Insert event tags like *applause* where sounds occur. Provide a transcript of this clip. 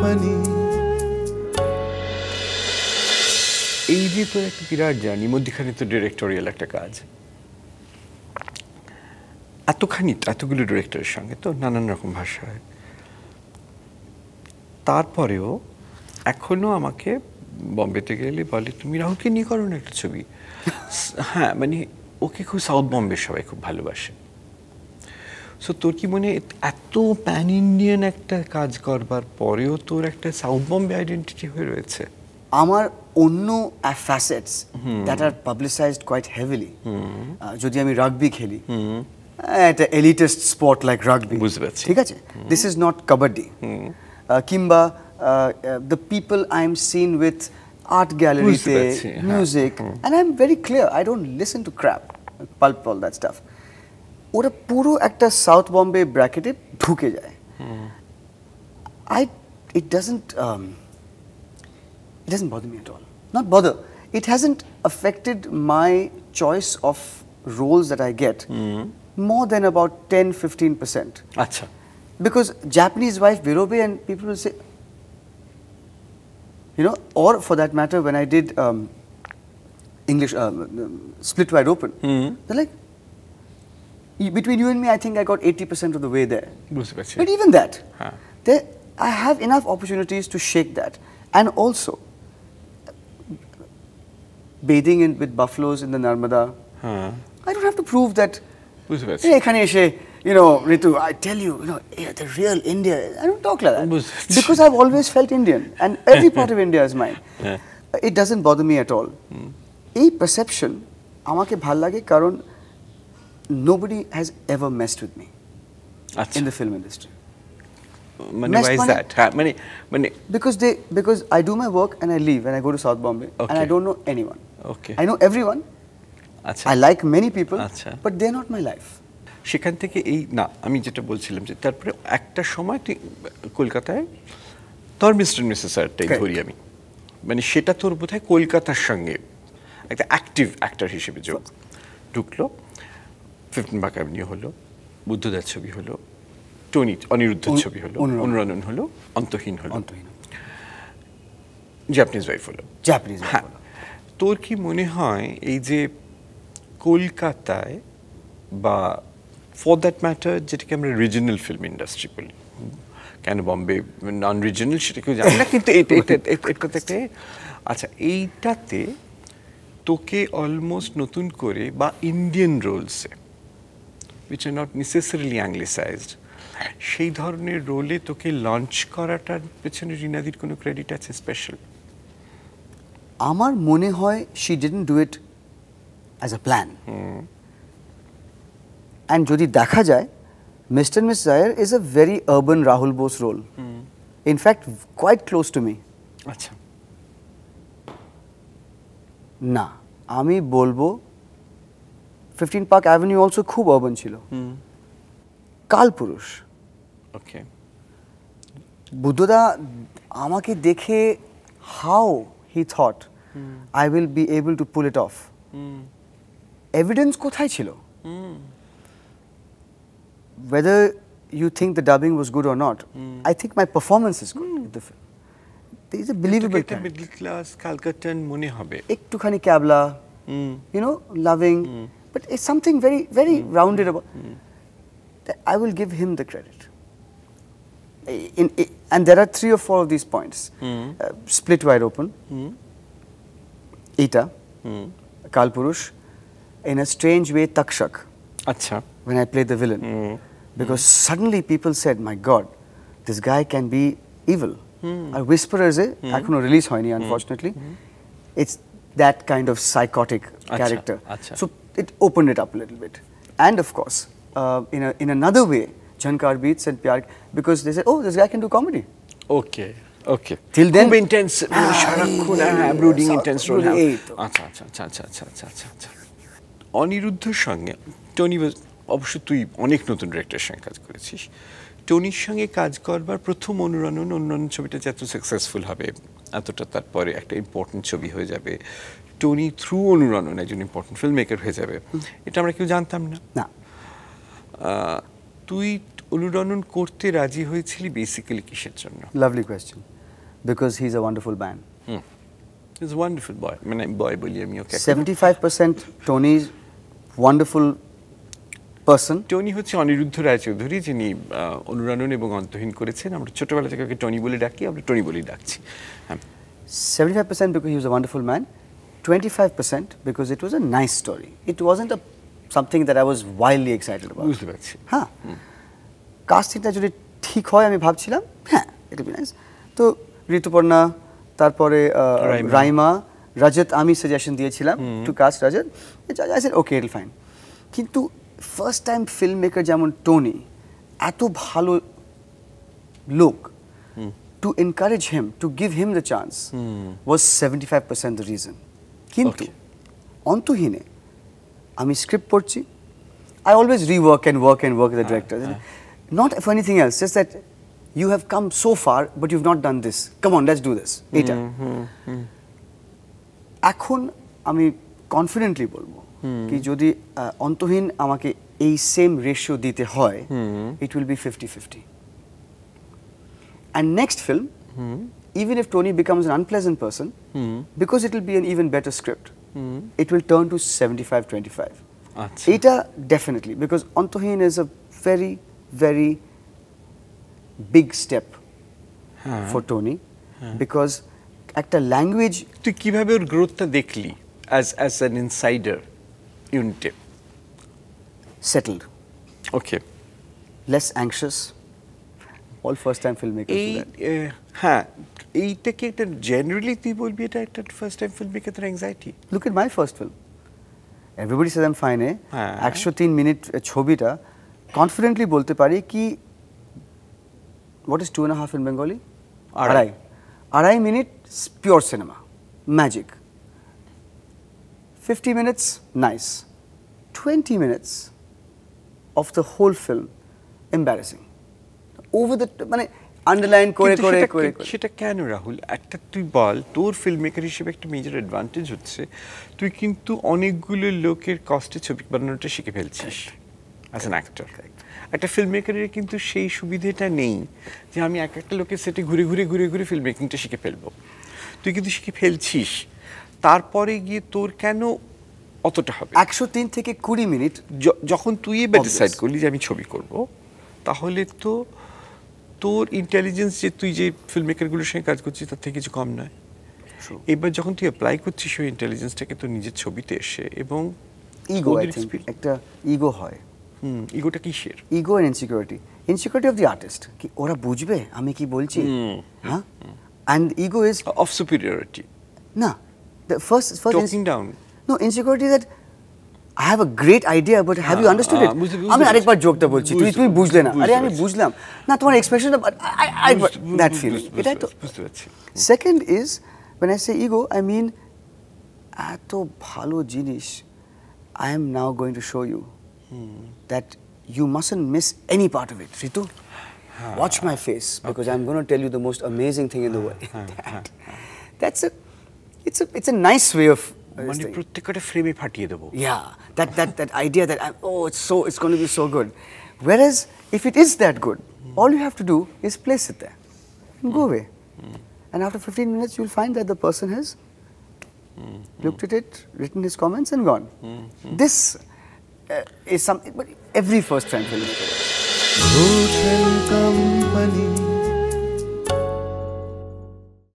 funny. এই যে তোর একটা বিরাট জার্নি মধ্যখানে তো ডিরেক্টোরিয়াল একটা কাজ। এতখানি এতগুলো ডিরেক্টরের সঙ্গে তো নানান রকম ভাষা হয়। তারপরেও এখনও আমাকে বম্বেতে গেলে বলে তুমি রাহুলকে নিয়ে করো না একটা ছবি। *laughs* হ্যাঁ মানে ওকে খুব সাউথ বম্বের সবাই খুব ভালোবাসে। সো তোর কি মনে এত প্যান ইন্ডিয়ান একটা কাজ করবার পরেও তোর একটা সাউথ বম্বে আইডেন্টিটি হয়ে রয়েছে। আমার অন্য facets that are publicised quite heavily যদি আমি রাগবি খেলি একটা এলিটেস্ট স্পোর্ট লাইক রাগবি বুঝতে পারছি। ঠিক আছে? দিস ইজ নট কাবাডি কিংবা the people I am seen with art গ্যালারিতে। Music and I am very clear I don't listen to crap pulp all that stuff ওরা পুরো একটা সাউথ বম্বে ব্র্যাকেটে ঢুকে যায় I it doesn't um, it doesn't bother me at all. Not bother. It hasn't affected my choice of roles that I get more than about 10 15 percent. আচ্ছা Because Japanese wife Virobe and people will say, you know, or for that matter, when I did um, English um, um, Split Wide Open, they're like, "You- between you and me, I think I got 80% of the way there. বুঝতে পারছি But even that, Huh. there, I have enough opportunities to shake that. And also, bathing in, with buffaloes in the Narmada, হ্যাঁ I don't have to prove that. বুঝতে পারছি "Hey, এখানে এসে, you know, Ritu, I tell you, you know, yeah, the real India. I don't talk like that বুঝতে পারছি। because I've always felt Indian, and every part of *laughs* India is mine. Yeah. It doesn't bother me at all. এই perception আমাকে ভাল লাগে কারণ nobody has ever messed with me আচ্ছা in the film industry. মানে Messed why is মানে- that হ্যাঁ মানে মানে Because they because I do my work and I leave and I go to South Bombay okay. and I don't know anyone. Okay. I know everyone. আচ্ছা I like many people, আচ্ছা। but they're not my life. সেখান থেকে এই না আমি যেটা বলছিলাম যে তারপরে একটা সময় কলকাতায় তোর মিস্টার মিসেস আরটাই. ধরি আমি মানে সেটা তোর বোধহয় কলকাতার সঙ্গে একটা অ্যাক্টিভ অ্যাক্টর হিসেবে যোগ ঢুকলো ফিফটিন বাক অ্যাভিনিউ হলো বুদ্ধদার ছবি হলো টনি অনিরুদ্ধের ছবি হলো অনুরণন। হলো অন্তহীন হলো। জাপানিজ ওয়াইফ হলো wife হ্যাঁ তোর কি মনে হয় এই যে কলকাতায় বা ফর দ্যাট ম্যাটার যেটাকে আমরা রিজিনাল ফিল্ম ইন্ডাস্ট্রি বলি কেন বম্বে নন রিজিনাল সেটা কেউ জানে না কিন্তু আচ্ছা এইটাতে তোকে অলমোস্ট নতুন করে বা Indian রোলসে which are not necessarily anglicised সেই ধরনের রোলে তোকে লঞ্চ করাটার পেছনে রিনাদির কোনো ক্রেডিট আছে স্পেশাল আমার মনে হয় she didn't do it as a plan and যদি দেখা যায় mister miss জায়ার is a very urban Rahul Bose role in fact quite close to me আচ্ছা। না আমি বলব ফিফটিন পার্ক অ্যাভিনিউ অলসো খুব অর্বান ছিল কালপুরুষ ওকে বুদ্ধদা আমাকে দেখে how he thought I will be able to pull it off evidence কোথায় ছিল whether you think the dubbing was good or not, I think my performance is good in the film. There is a believable character. Middle class Calcuttan মনে হবে একটুখানি ক্যাবলা you know loving but it's something very, very mm. rounded about. Mm. I will give him the credit. In, in, and there are three or four of these points. Mm. Uh, split wide open, mm. Eta, mm. Kalpurush, in a strange way, Takshak. Achha. When I played the villain. Hmm. Hmm. Because suddenly people said, my God, this guy can be evil. A whisperer is eh, I cannot release hoini, unfortunately. It's that kind of psychotic Achha. character. Achha. So it opened it up a little bit. And of course, uh, in, a, in another way, Jankar Beats and Pyar, because they said, oh, this guy can do comedy. Okay okay Till then- হ্যাঁ, সারাক্ষণ এই, হ্যাঁ brooding সব- intense role brooding, এই তো। আচ্ছা আচ্ছা আচ্ছা আচ্ছা আচ্ছা আচ্ছা আচ্ছা আচ্ছা অনিরুদ্ধর সঙ্গে টনি অবশ্য তুই অনেক নতুন ডিরেক্টরের সঙ্গে কাজ করেছিস টনির সঙ্গে কাজ করবার প্রথম অনুরণন অন্যান্য ছবিটা যে এত সাকসেসফুল হবে এতটা তারপরে একটা ইম্পর্টেন্ট ছবি হয়ে যাবে টনি থ্রু অনুরণন একজন ইম্পর্টেন্ট ফিল্ম মেকার হয়ে যাবে। এটা আমরা কেউ জানতাম না। না। তুই অনুরণন করতে রাজি হয়েছিলি বেসিক্যালি কিসের জন্য? Lovely because Because he's a wonderful man. Is wonderful boy মানে বয় বলি আমি ওকে seventy 75% Tony's wonderful person. Tony হচ্ছে অনিরুদ্ধ রায়চৌধুরী যিনি অনুরণন এবং অন্তহীন করেছেন। আমরা ছোটবেলা থেকে ওকে টনি বলে ডাকি আমরা টনি বলেই ডাকছি। হ্যাঁ। 75% because he was a wonderful man. 25% because it was a nice story. It wasn't a something that I was wildly excited about. বুঝতে পারছি। হ্যাঁ কাস্টিংটা যদি ঠিক হয় আমি ভাবছিলাম হ্যাঁ ইট বি নাইস তো ঋতুপর্ণা তারপরে রাইমা। রাইমা রজত আমি সাজেশন দিয়েছিলাম to cast Rajat. I said okay it fine কিন্তু ফার্স্ট টাইম ফিল্ম মেকার যেমন টনি এত ভালো লোক to encourage him to give him the chance was seventy five percent the reason কিন্তু. অন্তহীনে আমি স্ক্রিপ্ট পড়ছি I always rework and work and work with the director. Not for anything else, just that you have come so far, but you've not done this. Come on, let's do this. এটা এখন আমি confidently বলব কি যদি অন্তহীন আমাকে এই same ratio দিতে হয় it will be fifty fifty and next film even if Tony becomes an unpleasant person, because it will be an even better script, it will turn to 75 25. আচ্ছা। Eta definitely, because Antohin is a very, very big step for Tony, because একটা language তুই কিভাবে ওর গ্রোথটা দেখলি as as an insider ইউনিটে settled okay less anxious all first time filmmaker এই আহ, হ্যাঁ এইটাকে একটা জেনারেলি তুই বলবি এটা একটা first time filmmaker anxiety look at my first film everybody says ফাইনে হ্যাঁ। একশো তিন মিনিট ছবিটা কনফিডেন্টলি বলতে পারি কি what is two and half in Bengali আড়াই। আড়াই আড়াই minute pure cinema magic fifty minutes nice twenty minutes of the whole film embarrassing over the মানে underline করে করে সেটা করে সেটা কেন রাহুল? একটা তুই বল তোর ফিল্ম মেকার হিসেবে একটা মেজর অ্যাডভান্টেজ হচ্ছে তুই কিন্তু অনেকগুলো লোকের কষ্টে ছবি বানানোটা শিখে ফেলছিস অ্যাজ অ্যান অ্যাক্টর একটা ফিল্ম মেকারের কিন্তু সেই সুবিধেটা নেই যে আমি এক একটা লোকের সেটে ঘুরে ঘুরে ঘুরে ঘুরে ফিল্ম মেকিংটা শিখে ফেলব। তুই কিন্তু শিখে ফেলছিস। তারপরে গিয়ে তোর কেন অতটা হবে? একশো তিন থেকে কুড়ি মিনিট যখন তুই এবার ডিসাইড করলি যে আমি ছবি করব তাহলে তো তোর ইন্টেলিজেন্স যে তুই যে ফিল্ম মেকারগুলোর সঙ্গে কাজ করছিস তার থেকে কিছু কম নয়। এবার যখন তুই অ্যাপ্লাই করছিস ওই ইন্টেলিজেন্সটাকে তোর নিজের ছবিতে এসে এবং ইগো একটা ইগো হয়। হুম ইগোটা কিসের? Ego and insecurity insecurity of the artist কি ওরা বুঝবে? আমি কি বলছি? হ্যাঁ? And ego is of superiority না the first first down. No insecurity that I have a great idea but have you হ্যাঁ, আন্ডারস্টুড হ্যাঁ, ইট বুঝতে- বুঝতে আমি পেরেছি। আরেকবার জোকটা বলছি তুই বুঝতে- তুমি বুঝলে না আরে বুঝতে আমি পেরেছি। বুঝলাম না তোমার এক্সপ্রেশন আই দ্যাট ফিল এটাই তো বুঝতে পারছি second is when I say ego, I mean এত ভালো জিনিস I am now going to show you that you mustn't miss any part of it. Ritu, watch my face because I'm going to tell you the most amazing thing in the world. *laughs* that, that's a, it's a, it's a nice way of. uh, this মানে thing. প্রত্যেকটা ফ্রেমে ফাটিয়ে দেবো Yeah, that, that, that idea that I'm, oh, it's so it's going to be so good. Whereas if it is that good, all you have to do is place it there and go away. And after 15 minutes, you'll find that the person has looked at it, written his comments, and gone. This uh, is something, but every first time film. Ocean Company